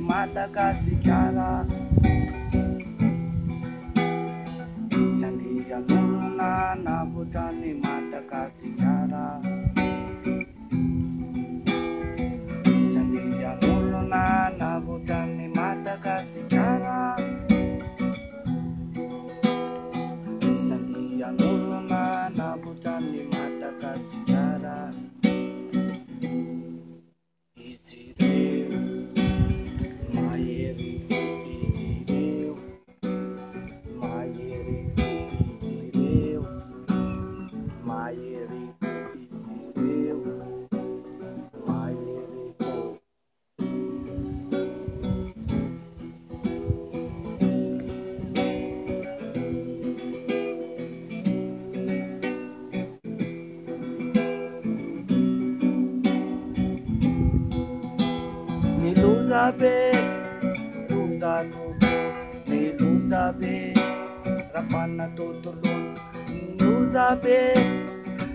Madagasikara Sandia nuluna nabutani Madagasikara Sandia nuluna nabutani Madagasikara Sandia nuluna nabutani Madagasikara ny lonjabe lonjanoko ny lonjabe raha